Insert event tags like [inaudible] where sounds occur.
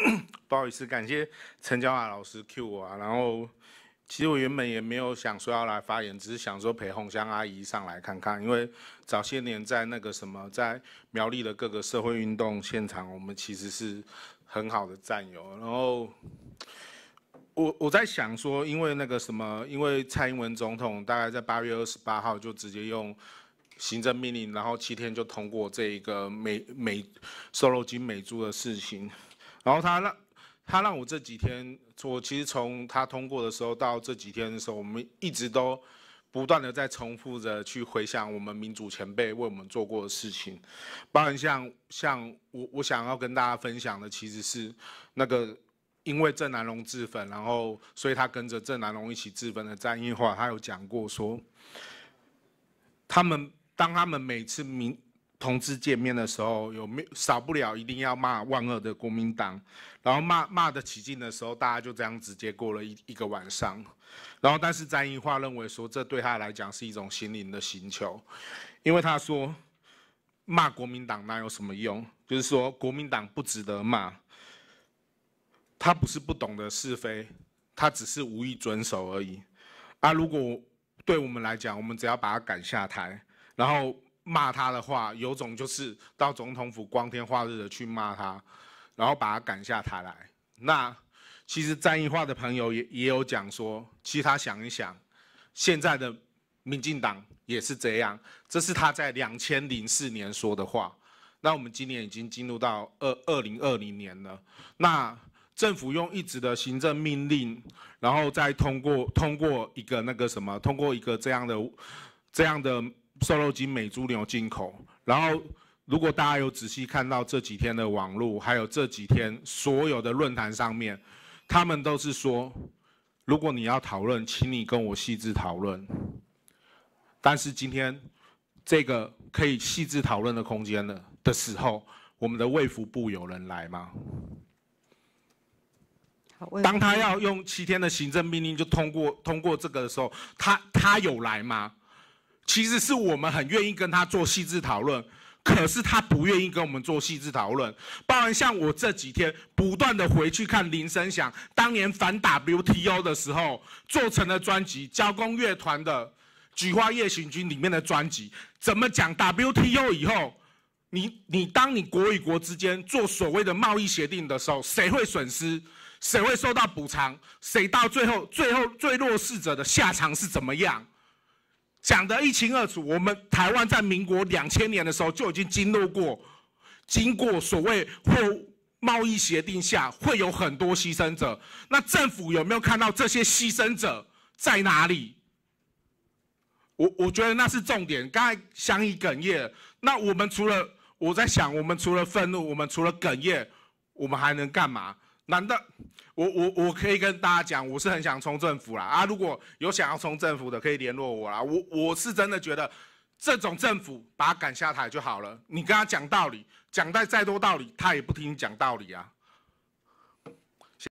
[coughs] 不好意思，感谢陈娇华老师 Q 我啊。然后，其实我原本也没有想说要来发言，只是想说陪红香阿姨上来看看，因为早些年在那个什么，在苗栗的各个社会运动现场，我们其实是很好的战友。然后，我我在想说，因为那个什么，因为蔡英文总统大概在八月二十八号就直接用。行政命令，然后七天就通过这一个美美瘦肉精美猪的事情，然后他让他让我这几天，我其实从他通过的时候到这几天的时候，我们一直都不断的在重复着去回想我们民主前辈为我们做过的事情，包含像像我我想要跟大家分享的，其实是那个因为郑南龙自焚，然后所以他跟着郑南龙一起自焚的詹义化，他有讲过说，他们。当他们每次民同志见面的时候，有没有少不了一定要骂万恶的国民党，然后骂骂得起劲的时候，大家就这样直接过了一一个晚上。然后，但是詹义化认为说，这对他来讲是一种心灵的刑求，因为他说骂国民党那有什么用？就是说国民党不值得骂，他不是不懂得是非，他只是无意遵守而已。啊，如果对我们来讲，我们只要把他赶下台。然后骂他的话，有种就是到总统府光天化日的去骂他，然后把他赶下台来。那其实战役化的朋友也也有讲说，其实他想一想，现在的民进党也是这样。这是他在两千零四年说的话。那我们今年已经进入到二二零二零年了。那政府用一纸的行政命令，然后再通过通过一个那个什么，通过一个这样的这样的。瘦肉精美猪牛进口，然后如果大家有仔细看到这几天的网络，还有这几天所有的论坛上面，他们都是说，如果你要讨论，请你跟我细致讨论。但是今天这个可以细致讨论的空间了的时候，我们的卫福部有人来吗？当他要用七天的行政命令就通过通过这个的时候，他他有来吗？其实是我们很愿意跟他做细致讨论，可是他不愿意跟我们做细致讨论。包含像我这几天不断的回去看林声祥当年反 WTO 的时候做成的专辑，交工乐团的《菊花夜行军》里面的专辑，怎么讲 WTO 以后，你你当你国与国之间做所谓的贸易协定的时候，谁会损失？谁会受到补偿？谁到最后最后最弱势者的下场是怎么样？讲得一清二楚。我们台湾在民国两千年的时候就已经经历过，经过所谓或贸易协定下会有很多牺牲者。那政府有没有看到这些牺牲者在哪里？我我觉得那是重点。刚才相依哽咽，那我们除了我在想，我们除了愤怒，我们除了哽咽，我们还能干嘛？难道？我我我可以跟大家讲，我是很想冲政府啦啊！如果有想要冲政府的，可以联络我啦。我我是真的觉得，这种政府把他赶下台就好了。你跟他讲道理，讲再再多道理，他也不听你讲道理啊。